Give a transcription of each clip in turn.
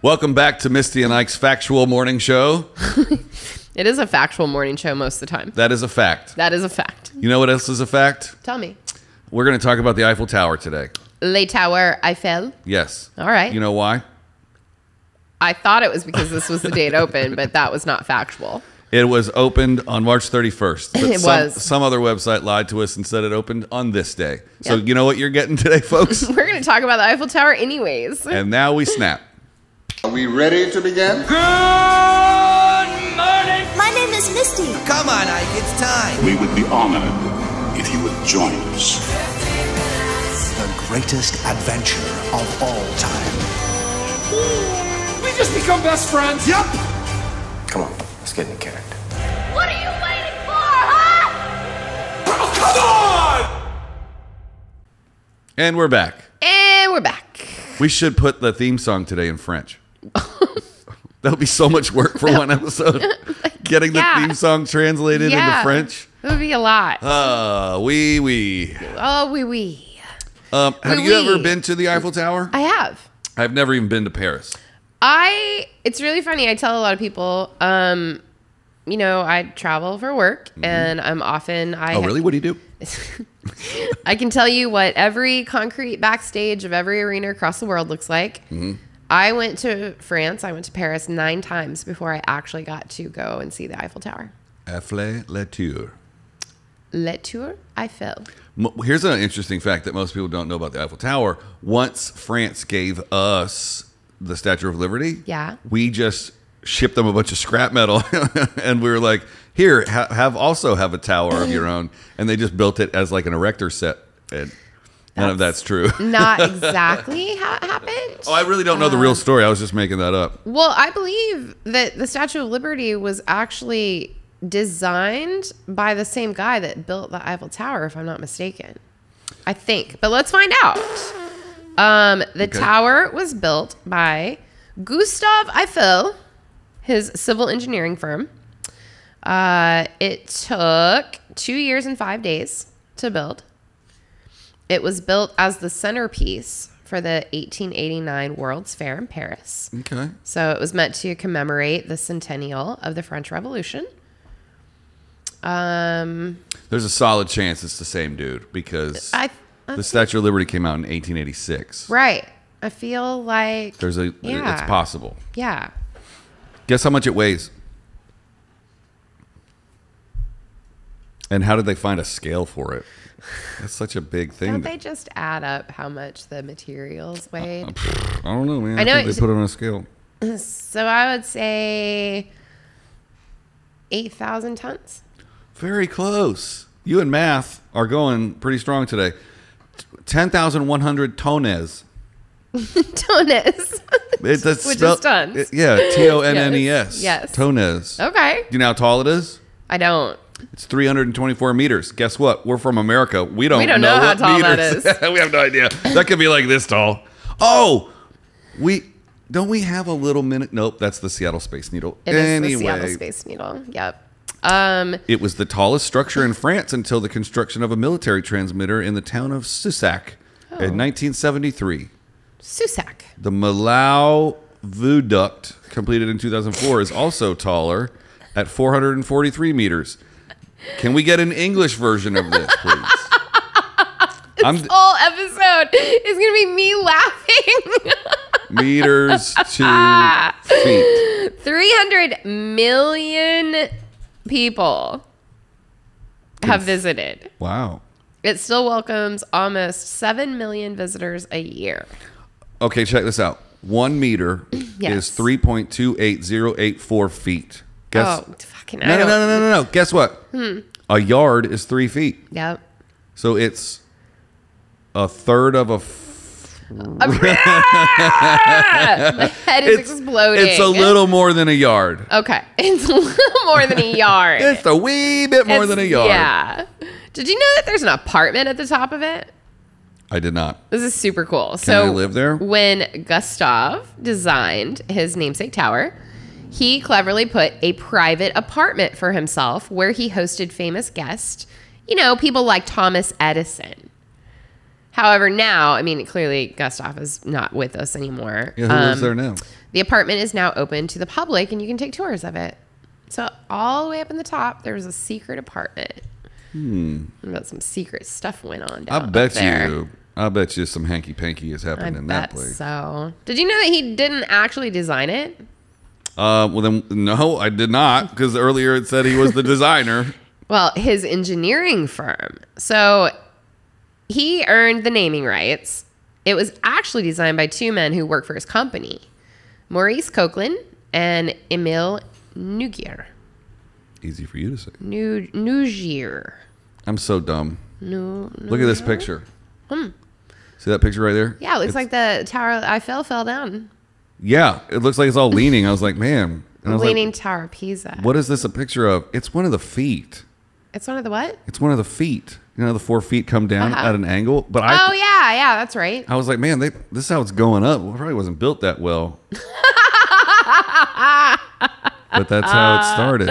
Welcome back to Misty and Ike's Factual Morning Show. It is a factual morning show most of the time. That is a fact. That is a fact. You know what else is a fact? Tell me. We're going to talk about the Eiffel Tower today. Le Tower Eiffel. Yes. All right. You know why? I thought it was because this was the date open, but that was not factual. It was opened on March 31st. but It some, was. Some other website lied to us and said it opened on this day. So you know what you're getting today, folks? We're going to talk about the Eiffel Tower anyways. and now we snap. Are we ready to begin? Good morning! My name is Misty. Come on, Ike, it's time. We would be honored if you would join us. The greatest adventure of all time. We just become best friends. Yep. Come on, let's get in character. What are you waiting for, huh? Oh, come on! And we're back. And we're back. We should put the theme song today in French. that would be so much work for one episode. Getting the Yeah. theme song translated Yeah. into French. It would be a lot. Uh, wee wee. oh, oui, oui. Um, have Oui, you ever been to the Eiffel Tower? I have. I've never even been to Paris. I it's really funny. I tell a lot of people, um, you know, I travel for work and I'm often I Oh, really? What do you do? I can tell you what every concrete backstage of every arena across the world looks like. Mm-hmm. I went to France, I went to Paris nine times before I actually got to go and see the Eiffel Tower. Eiffel la Tour. Le Tour Eiffel. Here's an interesting fact that most people don't know about the Eiffel Tower. Once France gave us the Statue of Liberty, Yeah. we just shipped them a bunch of scrap metal, and we were like, "Here, ha- have also have a tower of your own," and they just built it as like an erector set, and none of that's true. Not exactly how it happened. oh, I really don't know the real story. I was just making that up. Well, I believe that the Statue of Liberty was actually designed by the same guy that built the Eiffel Tower, if I'm not mistaken. I think, but let's find out. Um, the Okay. tower was built by Gustave Eiffel, his civil engineering firm. Uh, it took two years and five days to build. It was built as the centerpiece for the 1889 World's Fair in Paris. Okay. So it was meant to commemorate the centennial of the French Revolution. Um, There's a solid chance it's the same dude because I, I the Statue of Liberty came out in 1886. right. I feel like There's a Yeah. it's possible. yeah. Guess how much it weighs? And how did they find a scale for it? That's such a big thing. Don't that- they just add up how much the materials weighed? I don't know, man. I, I know think they put it on a scale. so I would say eight thousand tons. Very close. You and math are going pretty strong today. T- 10,100 tonnes. Tonnes. It's that's Which is tons. it- yeah, T O N N E S. Yes. Tonnes. okay. Do you know how tall it is? I don't. It's 324 meters. Guess what? We're from America. We don't, We don't know how what tall that meters. is. we have no idea. That could be like this tall. Oh, we don't we have a little minute? Nope, that's the Seattle Space Needle. It is anyway, the Seattle Space Needle. Yep. Um, it was the tallest structure in France until the construction of a military transmitter in the town of Susac Oh. in 1973. Susac. The Millau Viaduct, completed in 2004, is also taller at 443 meters. Can we get an English version of this, please? I'm Whole episode is gonna be me laughing. meters to feet. 300 million people have visited. Wow. It still welcomes almost 7 million visitors a year. Okay, check this out. One meter Yes. is 3.28084 feet. Guess. oh, no, I no, no, no, no, no. Guess what? Hmm. A yard is three feet. Yep. So it's a third of a. My head is it's, exploding. It's a little more than a yard. Okay. It's a little more than a yard. It's a wee bit more It's- than a yard. Yeah. Did you know that there's an apartment at the top of it? I did not. This is super cool. so I live there? When Gustav designed his namesake tower, he cleverly put a private apartment for himself where he hosted famous guests. You know, people like Thomas Edison. However, now, I mean, clearly Gustav is not with us anymore. Yeah, who lives Um, there now? The apartment is now open to the public and you can take tours of it. So, all the way up in the top, there's a secret apartment. Hmm. Got some secret stuff went on I down up bet there. you. I bet you some hanky panky is I happening in that place. so. Did you know that he didn't actually design it? Uh, well then, no, I did not because earlier it said he was the designer. Well, his engineering firm. So he earned the naming rights. It was actually designed by two men who work for his company Maurice Koechlin and Emil Nouguier. Easy for you to say. Nu- Nouguier. I'm so dumb. Nu- Look at this picture. Hmm. See that picture right there? Yeah, it looks It's- like the tower I fell fell down. Yeah, it looks like it's all leaning. I was like, man. And I was Leaning like, Tower of Pisa. what is this a picture of? It's one of the feet. It's one of the what? It's one of the feet. You know, the four feet come down Uh-huh. at an angle. But I, oh yeah, yeah, that's right. I was like, man, they, this is how it's going up. Well, it probably wasn't built that well. but that's how it started.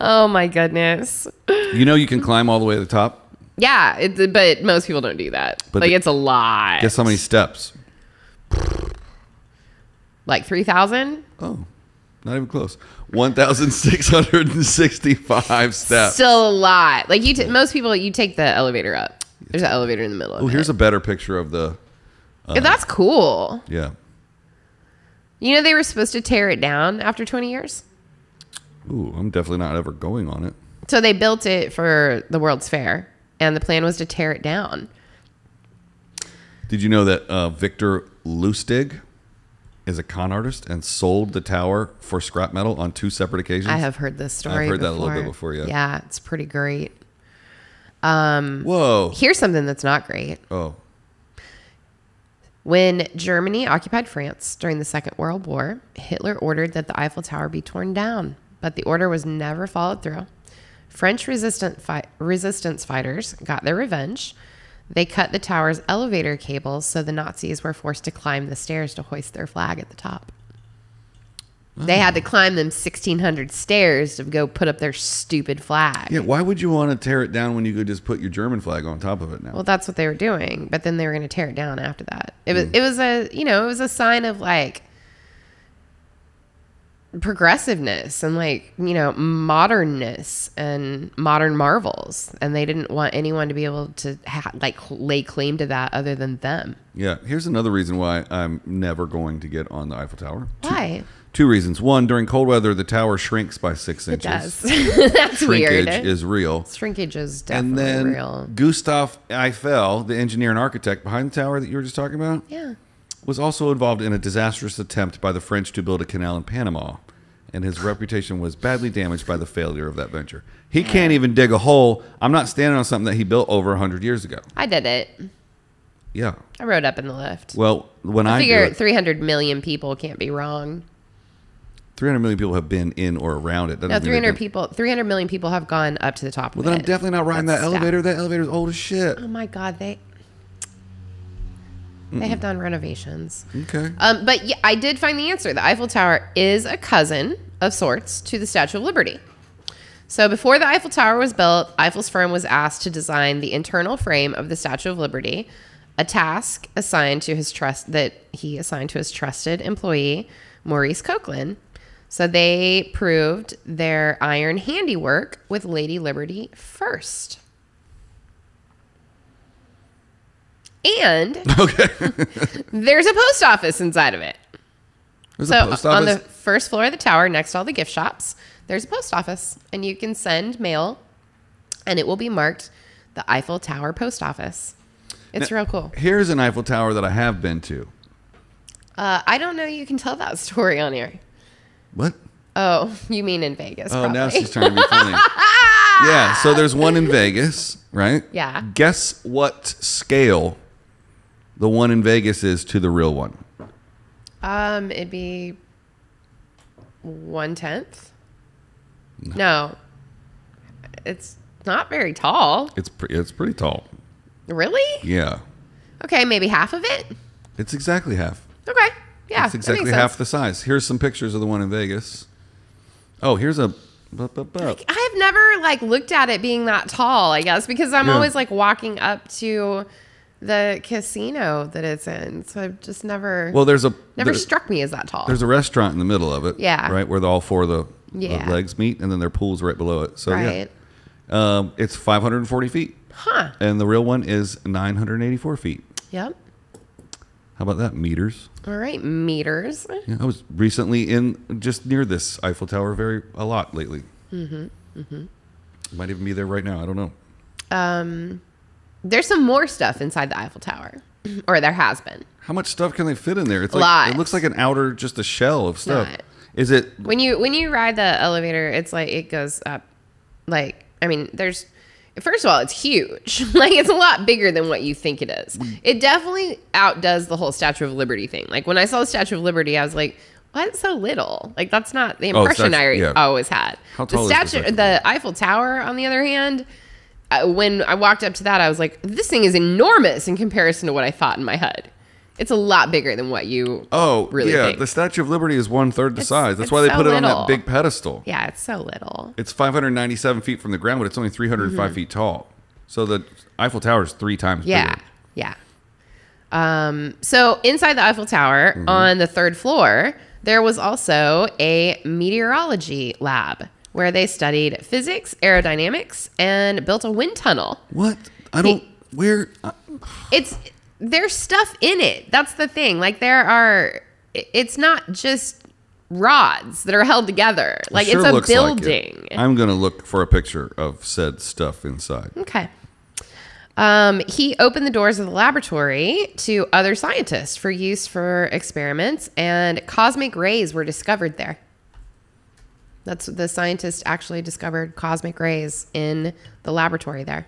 Oh my goodness. You know, you can climb all the way to the top. Yeah, it, but most people don't do that. But like the- it's a lot. Guess how many steps? Like three thousand. Oh, not even close. 1,665 steps. Still a lot. Like you, t- most people, you take the elevator up. There's an elevator in the middle. Of Oh, here's it. a better picture of the. Yeah, that's cool. Yeah. You know they were supposed to tear it down after 20 years, Ooh, I'm definitely not ever going on it. so they built it for the World's Fair, and the plan was to tear it down. Did you know that uh, Victor Lustig is a con artist and sold the tower for scrap metal on two separate occasions? I have heard this story. I've heard that a little bit before, yeah. Yeah, it's pretty great. Um, Whoa. Here's something that's not great. Oh, When Germany occupied France during the Second World War, Hitler ordered that the Eiffel Tower be torn down, but the order was never followed through. French resistant fi- resistance fighters got their revenge. They cut the tower's elevator cables so the Nazis were forced to climb the stairs to hoist their flag at the top. They had to climb them 1600 stairs to go put up their stupid flag. yeah. Why would you want to tear it down when you could just put your German flag on top of it now? Well, that's what they were doing, but then they were going to tear it down after that. It was hmm. it was a you know it was a sign of like progressiveness and like you know modernness and modern marvels, and they didn't want anyone to be able to ha- like lay claim to that other than them. yeah. Here's another reason why I'm never going to get on the Eiffel Tower. Two- Why? Two reasons. One, during cold weather, the tower shrinks by six It inches. does. That's Shrinkage weird. is real. Shrinkage is And definitely then real. Gustav Eiffel, the engineer and architect behind the tower that you were just talking about, Yeah. Was also involved in a disastrous attempt by the French to build a canal in Panama, and his reputation was badly damaged by the failure of that venture. He can't even dig a hole. I'm not standing on something that he built over 100 years ago. I did it. Yeah. I rode up in the lift. Well, when I I, figure it, 300 million people can't be wrong. 300 million people have been in or around it. Doesn't No, 300 don't- people, 300 million people have gone up to the top. Well, then I'm definitely not riding That's that elevator. That elevator's old as shit. Oh my god, they they have done renovations. Okay. Um, but yeah, I did find the answer. The Eiffel Tower is a cousin of sorts to the Statue of Liberty. So before the Eiffel Tower was built, Eiffel's firm was asked to design the internal frame of the Statue of Liberty, a task assigned to his trust that he assigned to his trusted employee Maurice Koechlin. So they proved their iron handiwork with Lady Liberty first. And Okay. there's a post office inside of it. There's So a post on the first floor of the tower, next to all the gift shops, there's a post office, and you can send mail, and it will be marked the Eiffel Tower Post Office. It's real cool. Here's an Eiffel Tower that I have been to. Uh, I don't know. You can tell that story on here. What? Oh, you mean in Vegas? Oh, now she's trying to be funny. yeah, so there's one in Vegas, right? Yeah. Guess what scale the one in Vegas is to the real one? Um, it'd be one tenth. No, it's not very tall. It's pre- it's pretty tall. Really? Yeah. Okay, maybe half of it. It's exactly half. Okay, yeah, it's exactly half the size. Here's some pictures of the one in Vegas. Oh, here's a. bup, bup, bup. I have never like looked at it being that tall. I guess because I'm Yeah. always like walking up to the casino that it's in. So I've just never Well, there's a never there- struck me as that tall. There's a restaurant in the middle of it. Yeah. Right where the, all four of the, the Yeah. legs meet, and then their pool's right below it. So right. yeah, um, it's 540 feet, Huh. and the real one is 984 feet. Yep. How about that meters? All right, meters. Yeah, I was recently in just near this Eiffel Tower very a lot lately. Mm-hmm. Mm-hmm. Might even be there right now. I don't know. Um, there's some more stuff inside the Eiffel Tower, or there has been. How much stuff can they fit in there? It's A like lot. it looks like an outer, just a shell of stuff. Not. Is it? When you when you ride the elevator, it's like it goes up. Like I mean, there's first of all, it's huge. like it's a lot bigger than what you think it is. It definitely outdoes the whole Statue of Liberty thing. Like when I saw the Statue of Liberty, I was like. Why is it so little? Like that's not the Oh, impression I yeah. always had. How the tall is the statue, Statue of the Eiffel Tower, on the other hand, when I walked up to that, I was like, "This thing is enormous in comparison to what I thought in my head. It's a lot bigger than what you Oh, really yeah. think." The Statue of Liberty is one third the It's- size. That's why they so put it on that big pedestal. yeah, it's so little. It's 597 feet from the ground, but it's only 305 feet tall. So the Eiffel Tower is three times Mm-hmm. Yeah, bigger. yeah. Um, so inside the Eiffel Tower, Mm-hmm. on the third floor, there was also a meteorology lab where they studied physics, aerodynamics, and built a wind tunnel. What? I don't. Where? uh, It's there's stuff in it. That's the thing. Like there are. It's not just rods that are held together. Like sure it's a looks like it. building. I'm gonna look for a picture of said stuff inside. Okay. Um, he opened the doors of the laboratory to other scientists for use for experiments, and cosmic rays were discovered there. That's the scientist actually discovered cosmic rays in the laboratory there.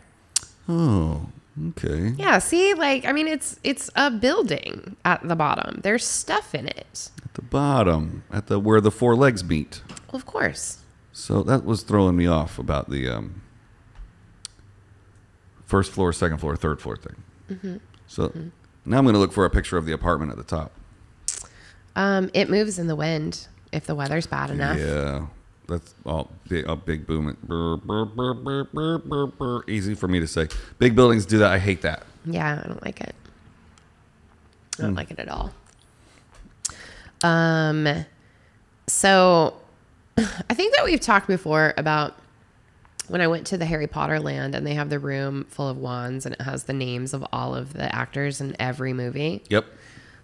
Oh, okay. Yeah, see, like I mean, it's it's a building at the bottom. There's stuff in it. At the bottom, at the where the four legs meet. Well, of course. So that was throwing me off about the um, first floor, second floor, third floor thing. Mm-hmm. So now I'm going to look for a picture of the apartment at the top. Um, it moves in the wind if the weather's bad enough. Yeah, that's all big, a big boom. Brr. Easy for me to say. Big buildings do that. I hate that. Yeah, I don't like it. I don't like it at all. Um, so I think that we've talked before about when I went to the Harry Potter land and they have the room full of wands and it has the names of all of the actors in every movie. Yep.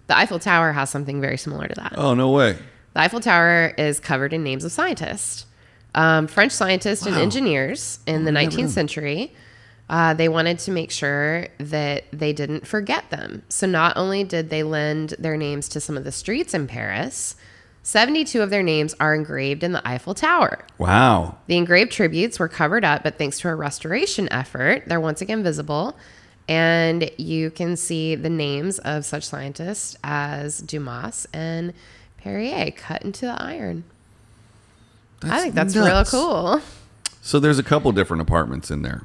The Eiffel Tower has something very similar to that. Oh no way. The Eiffel Tower is covered in names of scientists, um, French scientists and engineers in the never 19th knew. century. Uh, they wanted to make sure that they didn't forget them. So not only did they lend their names to some of the streets in Paris, 72 of their names are engraved in the Eiffel Tower. Wow. The engraved tributes were covered up, but thanks to a restoration effort, they're once again visible. And you can see the names of such scientists as Dumas and Perrier cut into the iron. I think that's nuts. real cool. So there's a couple different apartments in there.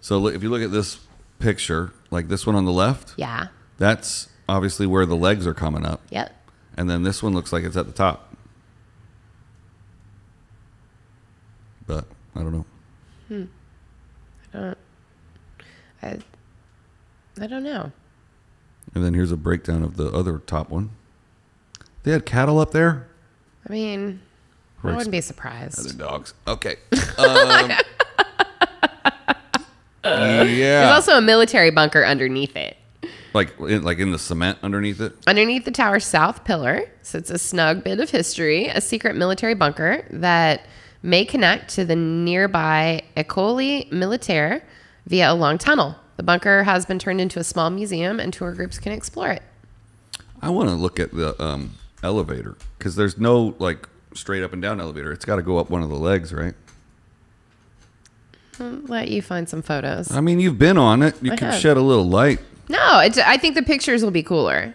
So if you look at this picture, like this one on the left, Yeah. that's obviously where the legs are coming up, Yep. and then this one looks like it's at the top. But I don't know. Hmm. I, I don't know. And then here's a breakdown of the other top one. They had cattle up there. I mean, I wouldn't be surprised. Other dogs. Okay. Um, There's yeah. also a military bunker underneath it. like in, like in the cement underneath it. Underneath the tower's south pillar sits a snug bit of history, a secret military bunker that may connect to the nearby École Militaire via a long tunnel. The bunker has been turned into a small museum, and tour groups can explore it. I want to look at the um, elevator because there's no like straight up and down elevator. It's got to go up one of the legs, right? Let you find some photos. I mean, you've been on it. You I can have. shed a little light. No, it's, I think the pictures will be cooler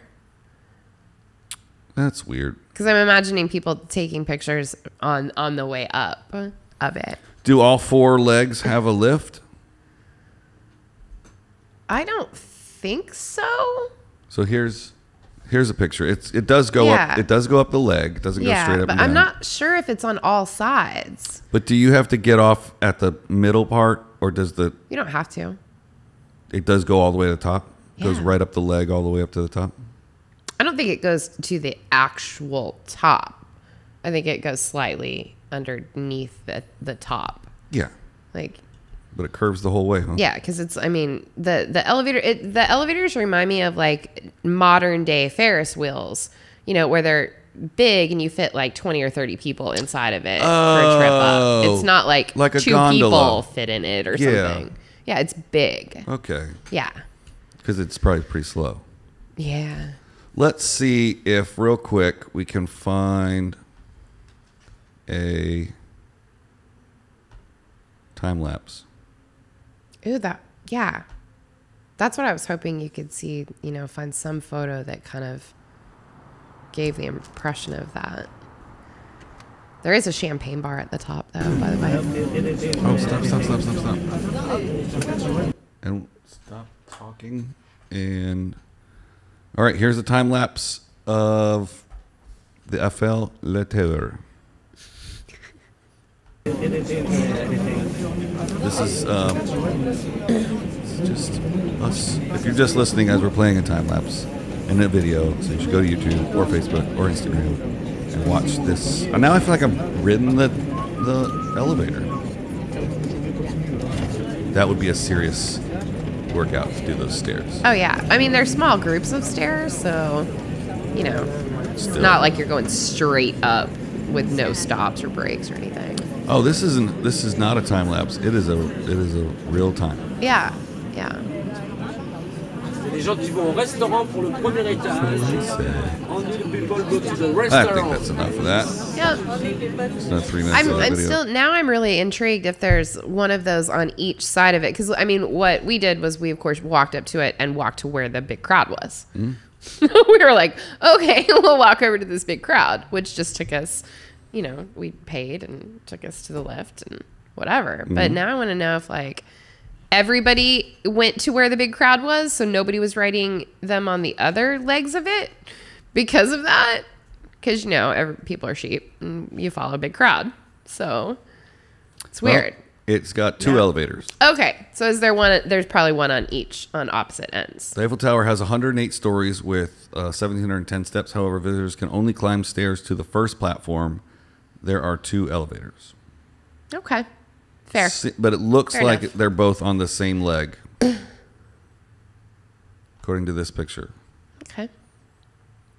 That's weird. because I'm imagining people taking pictures on on the way up of it. Do all four legs have a lift? I don't think so. So here's here's a picture. It's it does go Yeah. up. It does go up the leg. It doesn't go straight up but. I'm not sure if it's on all sides. But do you have to get off at the middle part, or does the You don't have to. it does go all the way to the top. Goes right up the leg all the way up to the top. I don't think it goes to the actual top. I think it goes slightly underneath the, the top. Yeah, Like, but it curves the whole way, huh? yeah, because it's, I mean, the, the elevator, it, the elevators remind me of like modern day Ferris wheels, you know, where they're big and you fit like 20 or 30 people inside of it for a trip up. Oh, It's not like, like a two gondola. people fit in it or Yeah. something. Yeah, it's big. Okay, Yeah. because it's probably pretty slow. Yeah. Let's see if real quick we can find a time lapse. Ooh, that yeah. That's what I was hoping you could see, you know, find some photo that kind of gave the impression of that. There is a champagne bar at the top though, by the way. Oh, stop, stop, stop, stop, stop. And stop talking. And all right, here's a time lapse of the Eiffel Le Terreur. This is um, just us. If you're just listening as we're playing a time lapse in a video, so you should go to YouTube or Facebook or Instagram and watch this. And now I feel like I've ridden the the elevator. That would be a serious workout to do those stairs. Oh yeah. I mean they're small groups of stairs, so you know, it's not like you're going straight up with no stops or breaks or anything. Oh, this isn't. This is not a time lapse. It is a. It is a real time. Yeah. Yeah. C'est des gens qui vont au restaurant pour le premier étage. Only the people go to the I think that's enough of that. Yep. It's not three minutes I'm, I'm still now. I'm really intrigued if there's one of those on each side of it because I mean, what we did was we of course walked up to it and walked to where the big crowd was. Hmm? we were like, okay, we'll walk over to this big crowd, which just took us, you know, we paid and took us to the lift and whatever. Mm-hmm. But now I want to know if like everybody went to where the big crowd was, so nobody was riding them on the other legs of it because of that. Because you know, every, people are sheep, and you follow a big crowd, so it's Well, weird. it's got two Yeah. elevators. Okay, so is there one? There's probably one on each on opposite ends. The Eiffel Tower has 108 stories with uh, 1,710 steps. However, visitors can only climb stairs to the first platform. There are two elevators. Okay, fair. Si- But it looks Fair like enough. they're both on the same leg, according to this picture. Okay.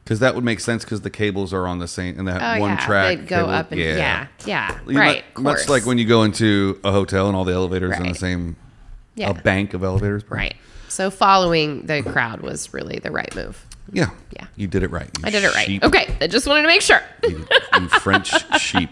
Because that would make sense because the cables are on the same and that Oh one yeah, track. they'd go cable- up and yeah, yeah, You right. mu- much course. like when you go into a hotel and all the elevators in the same Yeah. a bank of elevators. right. So following the crowd was really the right move. Yeah. Yeah. You did it right. I did it right. sheep. Okay, I just wanted to make sure. You, you French sheep.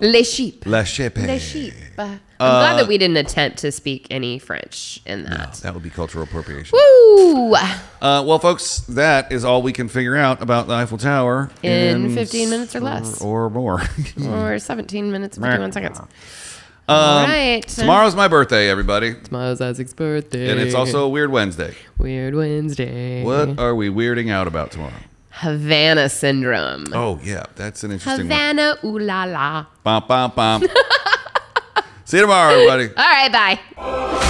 Les sheep. La sheep. Les sheep. Uh, I'm glad that we didn't attempt to speak any French in that. That would be cultural appropriation. Woo! Uh, well, folks, that is all we can figure out about the Eiffel Tower In 15 minutes or less. or more. Or 17 minutes and 51 seconds. Um, All right. Tomorrow's my birthday, everybody, Tomorrow's Isaac's birthday. and it's also a weird Wednesday. Weird Wednesday. What are we weirding out about tomorrow? Havana syndrome. Oh yeah, that's an interesting one. Havana ooh la la. Bum, bum, bum. See you tomorrow, everybody. All right, bye.